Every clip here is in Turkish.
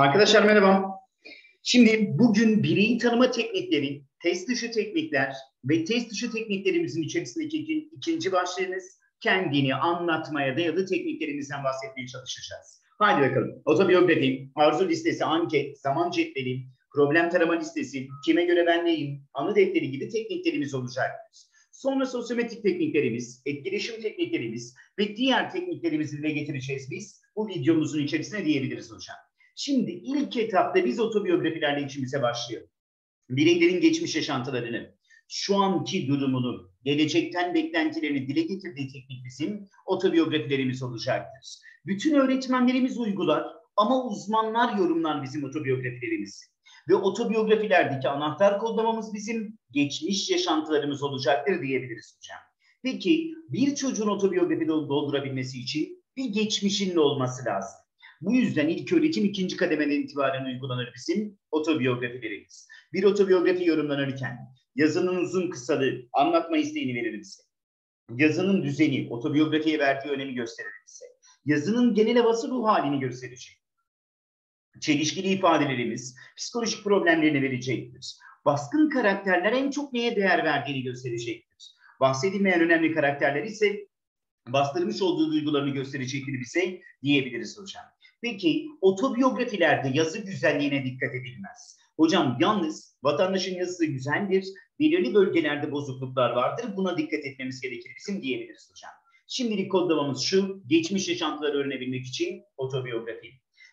Arkadaşlar merhaba. Şimdi bugün bireyi tanıma teknikleri, test dışı teknikler ve test dışı tekniklerimizin içerisindeki ikinci başlığımız kendini anlatmaya dayalı tekniklerimizden bahsetmeye çalışacağız. Haydi bakalım. Otobiyografi, arzu listesi, anket, zaman cetveli, problem tarama listesi, kime göre ben neyim, anı defteri gibi tekniklerimiz olacaktır. Sonra sosyometrik tekniklerimiz, etkileşim tekniklerimiz ve diğer tekniklerimizi dile getireceğiz biz bu videomuzun içerisine diyebiliriz hocam. Şimdi ilk etapta biz otobiyografilerle işimize başlayalım. Bireylerin geçmiş yaşantılarını, şu anki durumunu, gelecekten beklentilerini dile getirdiği teknik bizim otobiyografilerimiz olacaktır. Bütün öğretmenlerimiz uygular ama uzmanlar yorumlar bizim otobiyografilerimizi. Ve otobiyografilerdeki anahtar kodlamamız bizim geçmiş yaşantılarımız olacaktır diyebiliriz hocam. Peki bir çocuğun otobiyografi doldurabilmesi için bir geçmişinin olması lazım. Bu yüzden ilk öğretim ikinci kademeden itibaren uygulanır bizim otobiyografilerimiz. Bir otobiyografi yorumlanırken yazının uzun kısalığı anlatma isteğini verir bize. Yazının düzeni, otobiyografiye verdiği önemi gösterir bize. Yazının genel havası ruh halini gösterecek. Çelişkili ifadelerimiz psikolojik problemlerini verecektir. Baskın karakterler en çok neye değer verdiğini gösterecektir. Bahsedilmeyen önemli karakterler ise bastırmış olduğu duygularını gösterecektir bize diyebiliriz hocam. Peki otobiyografilerde yazı güzelliğine dikkat edilmez. Hocam yalnız vatandaşın yazısı güzeldir. Belirli bölgelerde bozukluklar vardır. Buna dikkat etmemiz gerekir bizim diyebiliriz hocam. Şimdilik kodlamamız şu. Geçmiş yaşantıları öğrenebilmek için otobiyografi.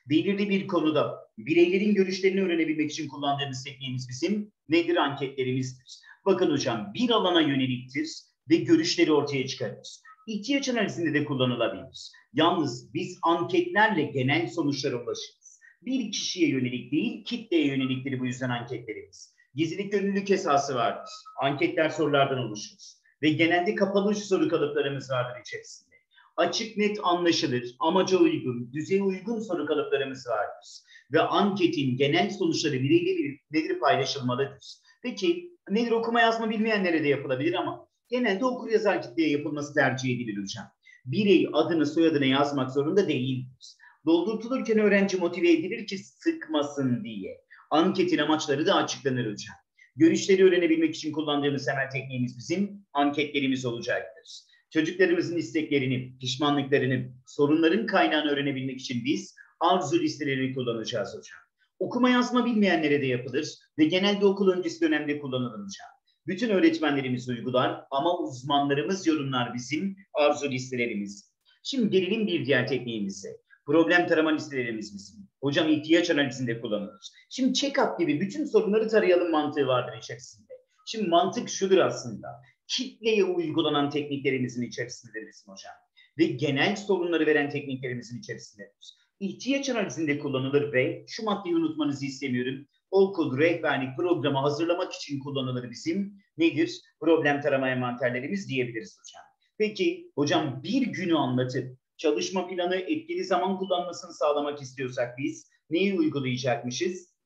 Belirli bir konuda bireylerin görüşlerini öğrenebilmek için kullandığımız tekniğimiz bizim nedir anketlerimizdir. Bakın hocam bir alana yöneliktir ve görüşleri ortaya çıkarır. İhtiyaç analizinde de kullanılabilir. Yalnız biz anketlerle genel sonuçlara ulaşırız. Bir kişiye yönelik değil, kitleye yöneliktir bu yüzden anketlerimiz. Gizlilik gönüllülük esası vardır. Anketler sorulardan oluşur. Ve genelde kapalı soru kalıplarımız vardır içerisinde. Açık, net, anlaşılır, amaca uygun, düzeye uygun soru kalıplarımız vardır. Ve anketin genel sonuçları bireyle nedir paylaşılmalıdır. Peki nedir okuma yazma bilmeyenlere de yapılabilir ama genelde okur yazar kitleye yapılması tercih edilir hocam birey adını soyadını yazmak zorunda değildir. Doldurtulurken öğrenci motive edilir ki sıkmasın diye. Anketin amaçları da açıklanır hocam. Görüşleri öğrenebilmek için kullandığımız temel tekniğimiz bizim anketlerimiz olacaktır. Çocuklarımızın isteklerini, pişmanlıklarını, sorunların kaynağını öğrenebilmek için biz arzu listelerini kullanacağız hocam. Okuma yazma bilmeyenlere de yapılır ve genelde okul öncesi dönemde kullanılır hocam. Bütün öğretmenlerimiz uygular ama uzmanlarımız yorumlar bizim arzu listelerimiz. Şimdi gelelim bir diğer tekniğimize. Problem tarama listelerimiz bizim. Hocam ihtiyaç analizinde kullanılır. Şimdi check-up gibi bütün sorunları tarayalım mantığı vardır içerisinde. Şimdi mantık şudur aslında. Kitleye uygulanan tekniklerimizin içerisindedir bizim hocam. Ve genel sorunları veren tekniklerimizin içerisindedir. İhtiyaç analizinde kullanılır ve şu maddeyi unutmanızı istemiyorum okul rehberlik programı hazırlamak için kullanılır bizim nedir? Problem tarama envanterlerimiz diyebiliriz hocam. Peki hocam bir günü anlatıp çalışma planı etkili zaman kullanmasını sağlamak istiyorsak biz neyi uygulayacakmışız?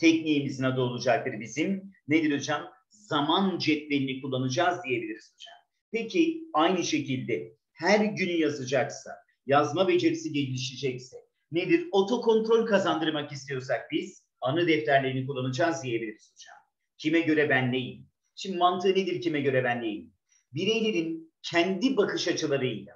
Tekniğimizin adı olacaktır bizim. Nedir hocam? Zaman cetvelini kullanacağız diyebiliriz hocam. Peki aynı şekilde her günü yazacaksa, yazma becerisi gelişecekse, nedir? Otokontrol kazandırmak istiyorsak biz anı defterlerini kullanacağız diyebiliriz hocam. Kime göre ben neyim? Şimdi mantığı nedir kime göre ben neyim? Bireylerin kendi bakış açılarıyla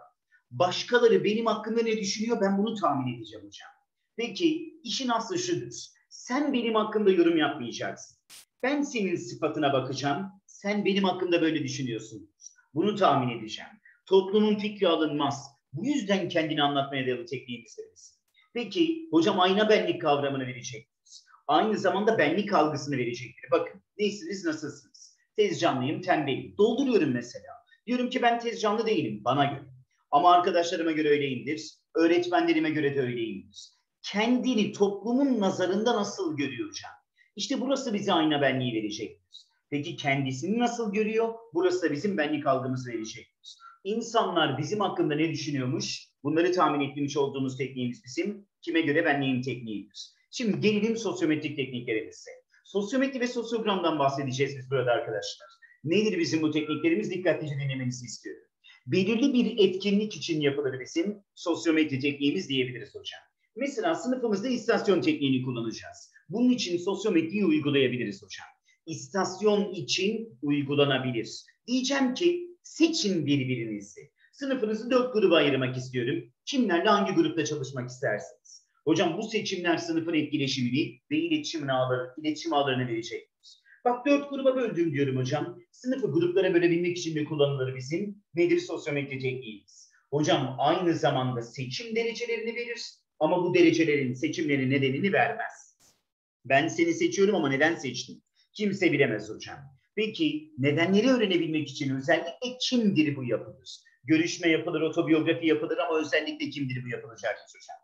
başkaları benim hakkında ne düşünüyor ben bunu tahmin edeceğim hocam. Peki işin aslı şudur. Sen benim hakkında yorum yapmayacaksın. Ben senin sıfatına bakacağım. Sen benim hakkında böyle düşünüyorsun. Bunu tahmin edeceğim. Toplumun fikri alınmaz. Bu yüzden kendini anlatmaya dayalı tekniği isteriz. Peki hocam ayna benlik kavramını verecek aynı zamanda benlik algısını verecektir. Bakın neysiniz nasılsınız? Tezcanlıyım, tembelim. Dolduruyorum mesela. Diyorum ki ben tezcanlı değilim bana göre. Ama arkadaşlarıma göre öyleyimdir. Öğretmenlerime göre de öyleyimdir. Kendini toplumun nazarında nasıl görüyor hocam? İşte burası bize ayna benliği verecektir. Peki kendisini nasıl görüyor? Burası da bizim benlik algımızı verecektir. İnsanlar bizim hakkında ne düşünüyormuş? Bunları tahmin etmiş olduğumuz tekniğimiz bizim kime göre benliğin tekniğidir. Şimdi gelelim sosyometrik tekniklerimize. Sosyometri ve sosyogramdan bahsedeceğiz biz burada arkadaşlar. Nedir bizim bu tekniklerimiz? Dikkatlice dinlemenizi istiyorum. Belirli bir etkinlik için yapılır bizim sosyometri tekniğimiz diyebiliriz hocam. Mesela sınıfımızda istasyon tekniğini kullanacağız. Bunun için sosyometriyi uygulayabiliriz hocam. İstasyon için uygulanabilir. Diyeceğim ki seçin birbirinizi. Sınıfınızı dört gruba ayırmak istiyorum. Kimlerle hangi grupta çalışmak istersiniz? Hocam bu seçimler sınıfın etkileşimini ve iletişim ağları, iletişim ağlarını verecektir. Bak dört gruba böldüm diyorum hocam. Sınıfı gruplara bölebilmek için de kullanılır bizim nedir sosyometri tekniğimiz. Hocam aynı zamanda seçim derecelerini verir ama bu derecelerin seçimleri nedenini vermez. Ben seni seçiyorum ama neden seçtim? Kimse bilemez hocam. Peki nedenleri öğrenebilmek için özellikle kimdir bu yapılır? Görüşme yapılır, otobiyografi yapılır ama özellikle kimdir bu yapılacak hocam?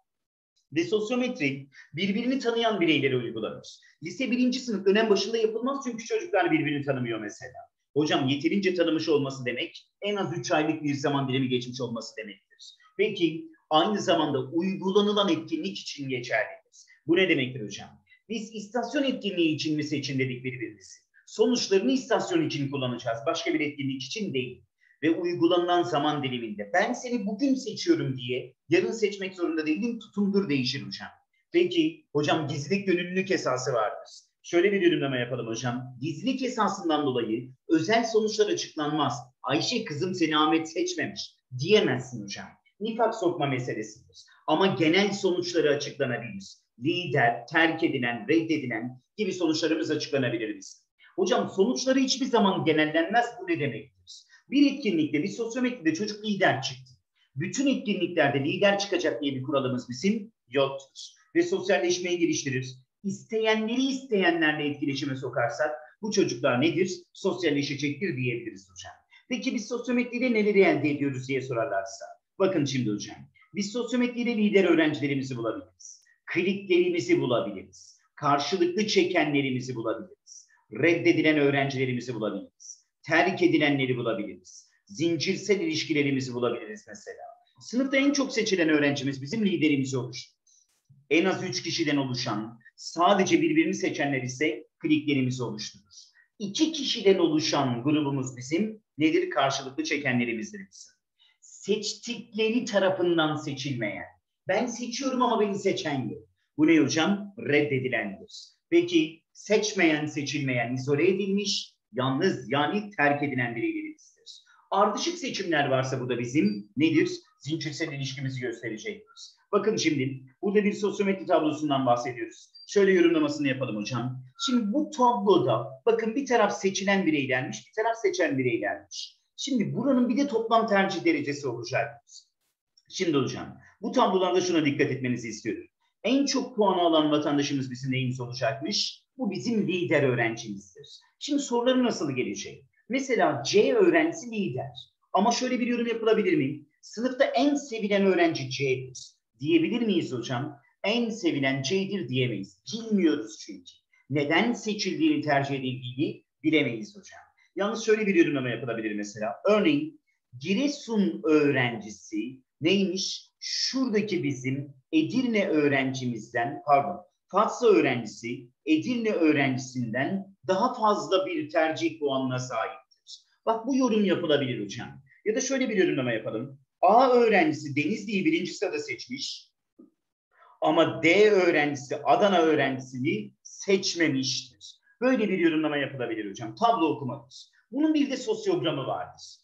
Ve sosyometri birbirini tanıyan bireylere uygulanır. Lise birinci sınıf dönem başında yapılmaz çünkü çocuklar birbirini tanımıyor mesela. Hocam yeterince tanımış olması demek en az 3 aylık bir zaman dilimi geçmiş olması demektir. Peki aynı zamanda uygulanılan etkinlik için geçerlidir. Bu ne demektir hocam? Biz istasyon etkinliği için mi seçin dedik birbirimizi? Sonuçlarını istasyon için kullanacağız. Başka bir etkinlik için değil. Ve uygulanılan zaman diliminde ben seni bugün seçiyorum diye yarın seçmek zorunda değilim. Tutumdur değişir hocam. Peki hocam gizlilik gönüllülük esası vardır. Şöyle bir yorumlama yapalım hocam. Gizlilik esasından dolayı özel sonuçlar açıklanmaz. Ayşe kızım seni Ahmet seçmemiş diyemezsin hocam. Nifak sokma meselesidir. Ama genel sonuçları açıklanabilir. Lider, terk edilen, reddedilen gibi sonuçlarımız açıklanabilir biz. Hocam sonuçları hiçbir zaman genellenmez. Bu ne demektir? Bir etkinlikte, bir sosyometride çocuk lider çıktı. Bütün etkinliklerde lider çıkacak diye bir kuralımız bizim yoktur. Ve sosyalleşmeyi geliştirir. İsteyenleri isteyenlerle etkileşime sokarsak bu çocuklar nedir? Sosyalleşecektir diyebiliriz hocam. Peki biz sosyometride neleri elde ediyoruz diye sorarlarsa. Bakın şimdi hocam. Biz sosyometride lider öğrencilerimizi bulabiliriz. Kliklerimizi bulabiliriz. Karşılıklı çekenlerimizi bulabiliriz. Reddedilen öğrencilerimizi bulabiliriz. Terk edilenleri bulabiliriz. Zincirsel ilişkilerimizi bulabiliriz mesela. Sınıfta en çok seçilen öğrencimiz bizim liderimizi oluşturur. En az üç kişiden oluşan, sadece birbirini seçenler ise kliklerimizi oluşturur. İki kişiden oluşan grubumuz bizim nedir? Karşılıklı çekenlerimizdir bizim. Seçtikleri tarafından seçilmeyen. Ben seçiyorum ama beni seçen yok. Bu ne hocam? Reddedilendir. Peki seçmeyen, seçilmeyen, izole edilmiş, yalnız yani terk edilen bireylerimizdir. Ardışık seçimler varsa burada bizim nedir? Zincirsel ilişkimizi gösterecektir. Bakın şimdi burada bir sosyometri tablosundan bahsediyoruz. Şöyle yorumlamasını yapalım hocam. Şimdi bu tabloda bakın bir taraf seçilen bireylermiş, bir taraf seçen bireylermiş. Şimdi buranın bir de toplam tercih derecesi olacak. Şimdi hocam bu tablolarda şuna dikkat etmenizi istiyorum. En çok puanı alan vatandaşımız bizim neyimiz olacakmış? Bu bizim lider öğrencimizdir. Şimdi soruları nasıl gelecek? Mesela C öğrencisi lider. Ama şöyle bir yorum yapılabilir mi? Sınıfta en sevilen öğrenci C'dir. Diyebilir miyiz hocam? En sevilen C'dir diyemeyiz. Bilmiyoruz çünkü. Neden seçildiğini tercih edildiğini bilemeyiz hocam. Yalnız şöyle bir yorumlama yapılabilir mesela. Örneğin Giresun öğrencisi neymiş? Şuradaki bizim Edirne öğrencimizden, pardon, Fatsa öğrencisi Edirne öğrencisinden daha fazla bir tercih puanına sahiptir. Bak bu yorum yapılabilir hocam. Ya da şöyle bir yorumlama yapalım. A öğrencisi Denizli'yi birinci sırada seçmiş. Ama D öğrencisi Adana öğrencisini seçmemiştir. Böyle bir yorumlama yapılabilir hocam. Tablo okumadır. Bunun bir de sosyogramı vardır.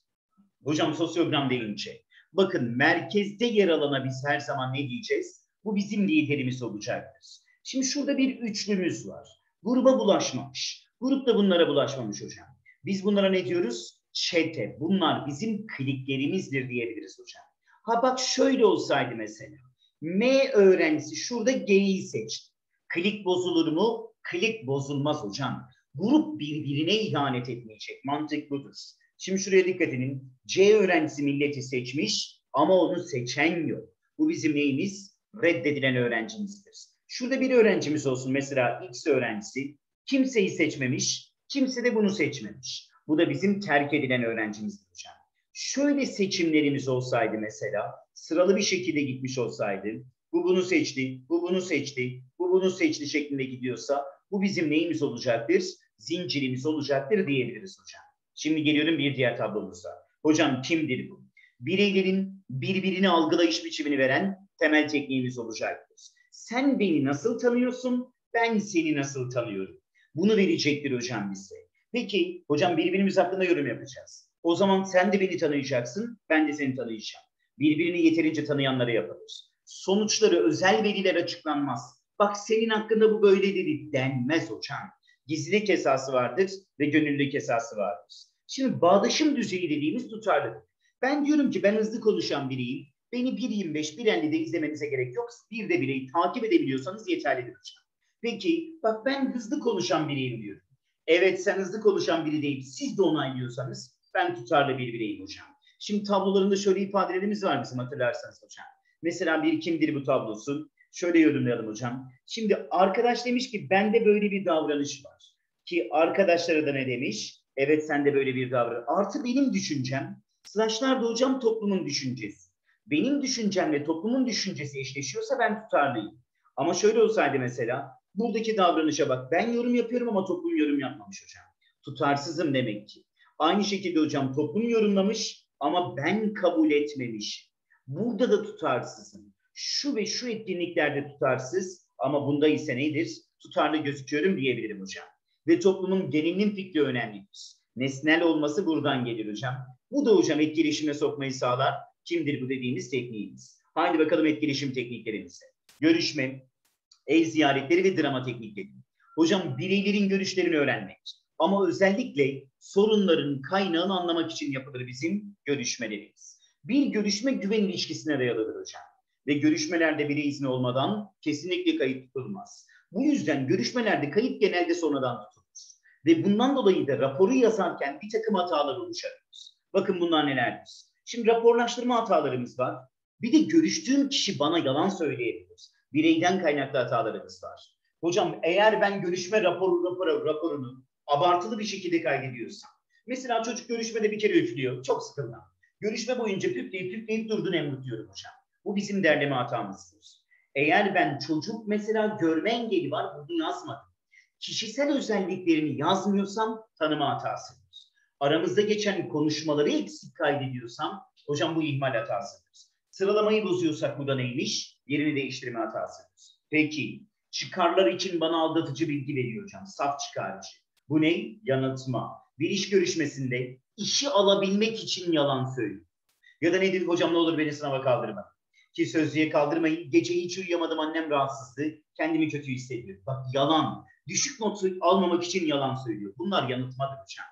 Hocam sosyogram deyince. Bakın merkezde yer alana biz her zaman ne diyeceğiz? Bu bizim liderimiz olacaktır. Şimdi şurada bir üçlümüz var. Gruba bulaşmamış. Grup da bunlara bulaşmamış hocam. Biz bunlara ne diyoruz? Çete. Bunlar bizim kliklerimizdir diyebiliriz hocam. Ha bak şöyle olsaydı mesela. M öğrencisi şurada G'yi seçti. Klik bozulur mu? Klik bozulmaz hocam. Grup birbirine ihanet etmeyecek. Mantık budur. Şimdi şuraya dikkat edin. C öğrencisi milleti seçmiş ama onu seçen yok. Bu bizim neyimiz? Reddedilen öğrencimizdir. Şurada bir öğrencimiz olsun mesela X öğrencisi. Kimseyi seçmemiş, kimse de bunu seçmemiş. Bu da bizim terk edilen öğrencimizdir hocam. Şöyle seçimlerimiz olsaydı mesela, sıralı bir şekilde gitmiş olsaydı, bu bunu seçti, bu bunu seçti, bu bunu seçti şeklinde gidiyorsa, bu bizim neyimiz olacaktır? Zincirimiz olacaktır diyebiliriz hocam. Şimdi geliyorum bir diğer tablomuza. Hocam kimdir bu? Bireylerin birbirini algılayış biçimini veren temel tekniğimiz olacaktır. Sen beni nasıl tanıyorsun, ben seni nasıl tanıyorum. Bunu verecektir hocam bize. Peki hocam birbirimiz hakkında yorum yapacağız. O zaman sen de beni tanıyacaksın, ben de seni tanıyacağım. Birbirini yeterince tanıyanlara yaparız. Sonuçları özel veriler açıklanmaz. Bak senin hakkında bu böyle dedi denmez hocam. Gizlilik esası vardır ve gönüllülük esası vardır. Şimdi bağdaşım düzeyi dediğimiz tutarlı. Ben diyorum ki ben hızlı konuşan biriyim. Beni 1.25, 1.50'de izlemenize gerek yok. Bir de bireyi takip edebiliyorsanız yeterlidir hocam. Peki bak ben hızlı konuşan biriyim diyorum. Evet sen hızlı konuşan biri değil. Siz de onaylıyorsanız ben tutarlı bir bireyim hocam. Şimdi tablolarında şöyle ifadelerimiz var bizim hatırlarsanız hocam. Mesela bir kimdir bu tablosu? Şöyle yorumlayalım hocam. Şimdi arkadaş demiş ki bende böyle bir davranış var. Ki arkadaşlara da ne demiş? Evet sende böyle bir davranış. Artı benim düşüncem. Slashlar da hocam toplumun düşüncesi. Benim düşüncemle toplumun düşüncesi eşleşiyorsa ben tutarlıyım. Ama şöyle olsaydı mesela buradaki davranışa bak ben yorum yapıyorum ama toplum yorum yapmamış hocam. Tutarsızım demek ki. Aynı şekilde hocam toplum yorumlamış ama ben kabul etmemiş. Burada da tutarsızım. Şu ve şu etkinliklerde tutarsız ama bunda ise nedir? Tutarlı gözüküyorum diyebilirim hocam. Ve toplumun genelinin fikri önemlidir. Nesnel olması buradan gelir hocam. Bu da hocam etkileşime sokmayı sağlar. Kimdir bu dediğimiz tekniğimiz. Haydi bakalım etkileşim tekniklerimize. Görüşme, ev ziyaretleri ve drama teknikleri. Hocam bireylerin görüşlerini öğrenmek. Ama özellikle sorunların kaynağını anlamak için yapılır bizim görüşmelerimiz. Bir görüşme güven ilişkisine dayalıdır hocam. Ve görüşmelerde biri izni olmadan kesinlikle kayıt tutulmaz. Bu yüzden görüşmelerde kayıt genelde sonradan tutulur. Ve bundan dolayı da raporu yazarken bir takım hatalar oluşabilir. Bakın bunlar nelerdir? Şimdi raporlaştırma hatalarımız var. Bir de görüştüğüm kişi bana yalan söyleyebilir. Bireyden kaynaklı hatalarımız var. Hocam eğer ben görüşme raporu, raporu, raporunu abartılı bir şekilde kaydediyorsam. Mesela çocuk görüşmede bir kere üflüyor. Çok sıkıldım. Görüşme boyunca püfleyip püfleyip durdun Emrut diyorum hocam. Bu bizim derleme hatamızdır. Eğer ben çocuk mesela görme engeli var bunu yazmadım. Kişisel özelliklerini yazmıyorsam tanıma hatasıdır. Aramızda geçen konuşmaları eksik kaydediyorsam hocam bu ihmal hatasıdır. Sıralamayı bozuyorsak bu da neymiş? Yerini değiştirme hatasıdır. Peki çıkarlar için bana aldatıcı bilgi veriyor hocam. Saf çıkarcı. Bu ne? Yanıltma. Bir iş görüşmesinde işi alabilmek için yalan söylüyor. Ya da nedir hocam ne olur beni sınava kaldırma. Ki sözlüğe kaldırmayın. Gece hiç uyuyamadım annem rahatsızdı. Kendimi kötü hissediyorum. Bak yalan. Düşük notu almamak için yalan söylüyor. Bunlar yanıltmadır hocam.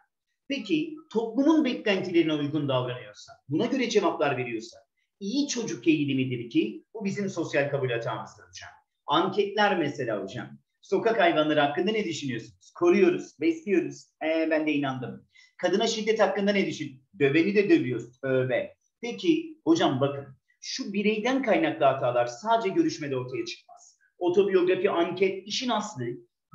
Peki toplumun beklentilerine uygun davranıyorsa, buna göre cevaplar veriyorsa, iyi çocuk eğilimidir ki bu bizim sosyal kabul hatamızdır hocam. Anketler mesela hocam. Sokak hayvanları hakkında ne düşünüyorsunuz? Koruyoruz, besliyoruz. Ee, ben de inandım. Kadına şiddet hakkında ne düşün? Döveni de dövüyoruz. Tövbe. Peki hocam bakın şu bireyden kaynaklı hatalar sadece görüşmede ortaya çıkmaz. Otobiyografi, anket, işin aslı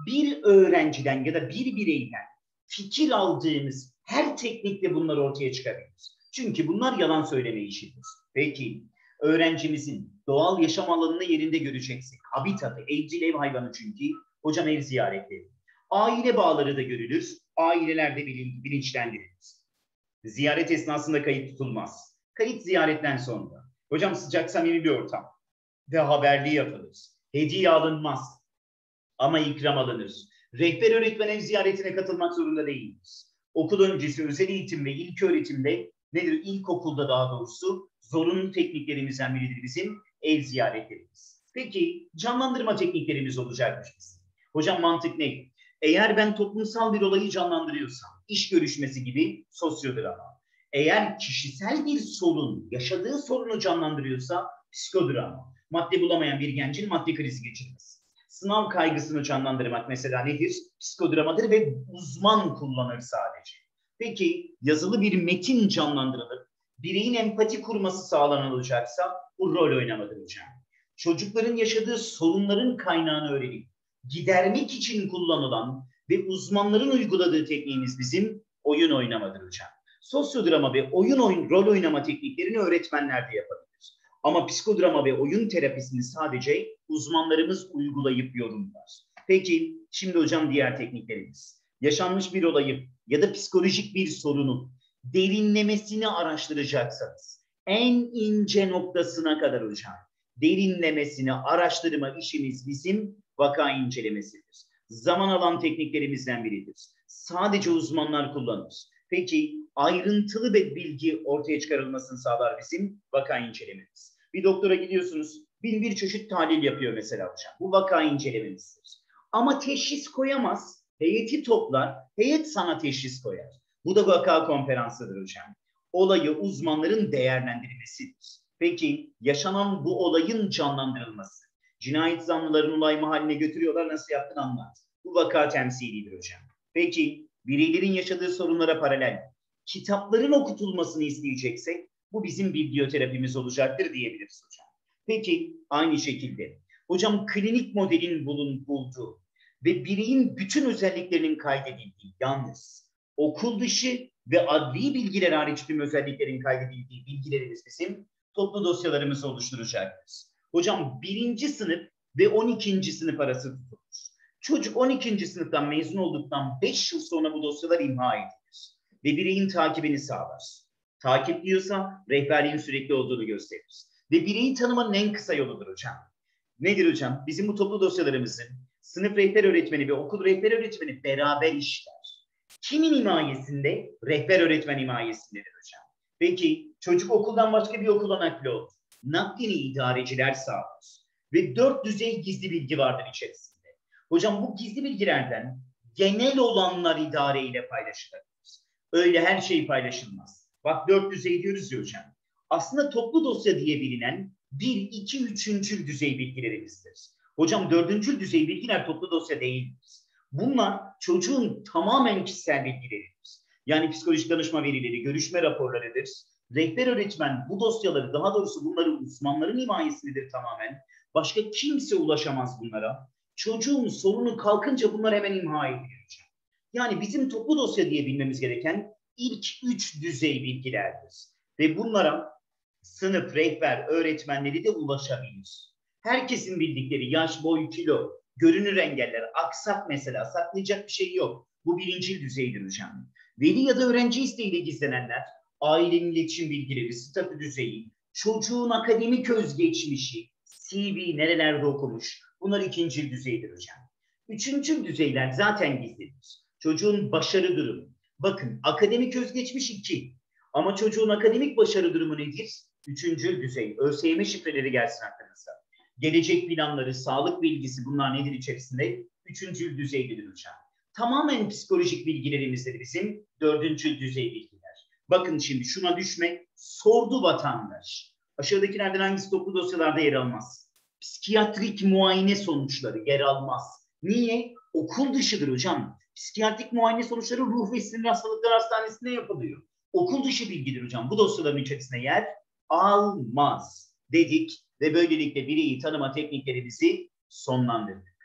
bir öğrenciden ya da bir bireyden fikir aldığımız her teknikle bunlar ortaya çıkabilir. Çünkü bunlar yalan söyleme işidir. Peki öğrencimizin doğal yaşam alanını yerinde göreceksek, habitatı, evcil ev hayvanı çünkü, hocam ev ziyaretleri. Aile bağları da görülür, ailelerde bilin, bilinçlendirilir. Ziyaret esnasında kayıt tutulmaz. Kayıt ziyaretten sonra. Hocam sıcak samimi bir ortam ve haberli yapılır. Hediye alınmaz ama ikram alınır. Rehber öğretmen ev ziyaretine katılmak zorunda değiliz. Okul öncesi özel eğitim ve ilk öğretimde nedir? İlkokulda daha doğrusu zorunlu tekniklerimizden biridir bizim ev ziyaretlerimiz. Peki canlandırma tekniklerimiz olacakmış bizim. Hocam mantık ne? Eğer ben toplumsal bir olayı canlandırıyorsam, iş görüşmesi gibi sosyodrama. Eğer kişisel bir sorun, yaşadığı sorunu canlandırıyorsa psikodrama. Madde bulamayan bir gencin madde krizi geçirmesi. Sınav kaygısını canlandırmak mesela nedir? Psikodramadır ve uzman kullanır sadece. Peki yazılı bir metin canlandırılır. Bireyin empati kurması sağlanılacaksa bu rol oynamadır hocam. Çocukların yaşadığı sorunların kaynağını öğrenip gidermek için kullanılan ve uzmanların uyguladığı tekniğimiz bizim oyun oynamadır hocam. Sosyodrama ve oyun oyun rol oynama tekniklerini öğretmenler de yapabilir. Ama psikodrama ve oyun terapisini sadece uzmanlarımız uygulayıp yorumlar. Peki şimdi hocam diğer tekniklerimiz. Yaşanmış bir olayı ya da psikolojik bir sorunu derinlemesini araştıracaksanız en ince noktasına kadar hocam derinlemesine araştırma işimiz bizim vaka incelemesidir. Zaman alan tekniklerimizden biridir. Sadece uzmanlar kullanır. Peki ayrıntılı bir bilgi ortaya çıkarılmasını sağlar bizim vaka incelememiz. Bir doktora gidiyorsunuz, bin bir çeşit tahlil yapıyor mesela hocam. Bu vaka incelememizdir. Ama teşhis koyamaz. Heyeti toplar, heyet sana teşhis koyar. Bu da vaka konferansıdır hocam. Olayı uzmanların değerlendirmesidir. Peki yaşanan bu olayın canlandırılması. Cinayet zanlıların olay mahalline götürüyorlar nasıl yaptın anlat. Bu vaka temsilidir hocam. Peki bireylerin yaşadığı sorunlara paralel kitapların okutulmasını isteyeceksek bu bizim biblioterapimiz olacaktır diyebiliriz hocam. Peki aynı şekilde hocam klinik modelin bulun, bulduğu ve bireyin bütün özelliklerinin kaydedildiği yalnız okul dışı ve adli bilgiler hariç tüm özelliklerin kaydedildiği bilgilerimiz bizim toplu dosyalarımızı oluşturacaktır. Hocam birinci sınıf ve 12. sınıf arası tutulmuş. Çocuk 12. sınıftan mezun olduktan 5 yıl sonra bu dosyalar imha edilir. Ve bireyin takibini sağlar. Takip diyorsa rehberliğin sürekli olduğunu gösterir. Ve bireyi tanımanın en kısa yoludur hocam. Nedir hocam? Bizim bu toplu dosyalarımızın sınıf rehber öğretmeni ve okul rehber öğretmeni beraber işler. Kimin himayesinde? Rehber öğretmen himayesindedir hocam. Peki çocuk okuldan başka bir okula nakli olur. Naklini idareciler sağlar. Ve dört düzey gizli bilgi vardır içerisinde. Hocam bu gizli bilgilerden genel olanlar idareyle paylaşılır. Öyle her şey paylaşılmaz. Bak dört düzey diyoruz ya hocam. Aslında toplu dosya diye bilinen bir, iki, üçüncü düzey bilgilerimizdir. Hocam dördüncü düzey bilgiler toplu dosya değildir. Bunlar çocuğun tamamen kişisel bilgileridir. Yani psikolojik danışma verileri, görüşme raporlarıdır. Rehber öğretmen bu dosyaları, daha doğrusu bunları uzmanların himayesindedir tamamen. Başka kimse ulaşamaz bunlara. Çocuğun sorunu kalkınca bunlar hemen imha edilir. Yani bizim toplu dosya diye bilmemiz gereken ilk üç düzey bilgilerdir. Ve bunlara sınıf, rehber, öğretmenleri de ulaşabilir. Herkesin bildikleri yaş, boy, kilo, görünür engeller, aksak mesela saklayacak bir şey yok. Bu birinci düzeydir hocam. Veli ya da öğrenci isteğiyle gizlenenler, ailenin iletişim bilgileri, statü düzeyi, çocuğun akademik özgeçmişi, CV nerelerde okumuş, bunlar ikinci düzeydir hocam. Üçüncü düzeyler zaten gizlidir. Çocuğun başarı durumu. Bakın akademik özgeçmiş iki. Ama çocuğun akademik başarı durumu nedir? Üçüncü düzey. ÖSYM şifreleri gelsin aklınıza. Gelecek planları, sağlık bilgisi bunlar nedir içerisinde? Üçüncü düzeydir hocam. Tamamen psikolojik bilgilerimizdir bizim dördüncü düzey bilgiler. Bakın şimdi şuna düşmek sordu vatandaş. Aşağıdakilerden hangisi toplu dosyalarda yer almaz? Psikiyatrik muayene sonuçları yer almaz. Niye? Okul dışıdır hocam. Psikiyatrik muayene sonuçları ruh ve sinir hastalıklar hastanesinde yapılıyor. Okul dışı bilgidir hocam. Bu dosyaların içerisine yer almaz dedik ve böylelikle bireyi tanıma tekniklerimizi sonlandırdık.